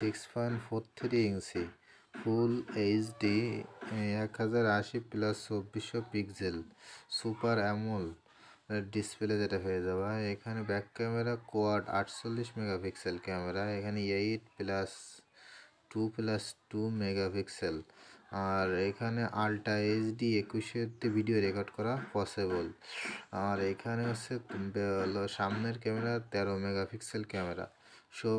Six point four three inch full HD এক হাজার আশি প্লাস চব্বিশশো পিক্সেল সুপার অ্যামোল ডিসপ্লে যেটা হয়ে যাবে। এখানে ব্যাক ক্যামেরা কোয়াড আটচল্লিশ মেগাপিক্সেল ক্যামেরা এখানে eight plus two plus two megapixel আর এখানে আলট্রা এইচডি একুশেতে ভিডিও রেকর্ড করা পসিবল আর এখানে হচ্ছে সামনের ক্যামেরা তেরো মেগাপিক্সেল ক্যামেরা সো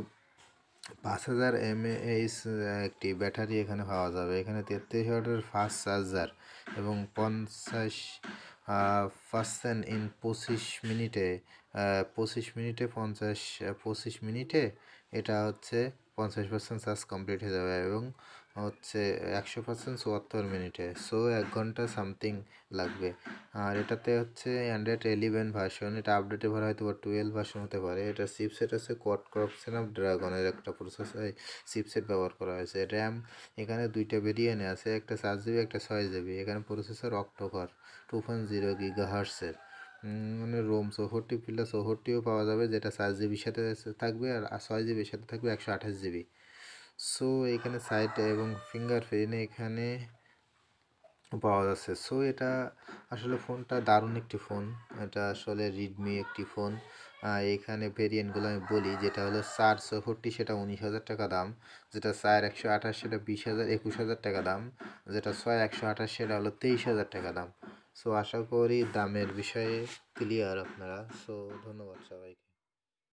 পাঁচ হাজার এমএএইচ একটি ব্যাটারি এখানে পাওয়া যাবে। এখানে তেত্রিশ ওয়াটের ফাস্ট চার্জার এবং পঞ্চাশ পার্সেন্ট ইন পঁচিশ মিনিটে পঁচিশ মিনিটে পঞ্চাশ, পঁচিশ মিনিটে। এটা হচ্ছে পঞ্চাশ পার্সেন্ট চার্জ কমপ্লিট হয়ে যাবে এবং হচ্ছে একশো পার্সেন্ট চুয়াত্তর মিনিটে। সো এক ঘণ্টা সামথিং লাগবে। আর এটাতে হচ্ছে অ্যান্ড্রয়েড এলিভেন ভার্সন এটা আপডেটে ভরা হয়তো বা টুয়েলভ ভার্সন হতে পারে। এটা চিপসেট আছে কোয়াড ক্রপ স্ন্যাপ ড্রাগনের একটা প্রসেসর চিপসেট ব্যবহার করা হয়েছে। র্যাম এখানে দুইটা ভেরিয়েন্ট আছে, একটা চার জিবি একটা ছয় জিবি এখানে processor octa core two point zero giga হার্সের মানে রোম চৌষট্টি প্লাস চৌষট্টিও পাওয়া যাবে, যেটা চার জিবির সাথে থাকবে আর ছয় জিবির সাথে থাকবে একশো আঠাশ জিবি। সো এখানে সাইড এবং ফিঙ্গার প্রিন্ট এখানে পাওয়া যাচ্ছে। সো এটা আসলে ফোনটা দারুণ একটি ফোন। এটা আসলে রিডমি একটি ফোন। এখানে ভেরিয়েন্টগুলো আমি বলি, যেটা হলো চার চৌষট্টি সেটা উনিশ হাজার টাকা দাম। যেটা চার একশো আঠাশ, সেটা বিশ হাজার, একুশ হাজার টাকা দাম। যেটা ছয় একশো আঠাশ, সেটা হলো তেইশ হাজার টাকা দাম। সো আশা করি দামের বিষয়ে ক্লিয়ার আপনারা। সো ধন্যবাদ সবাইকে।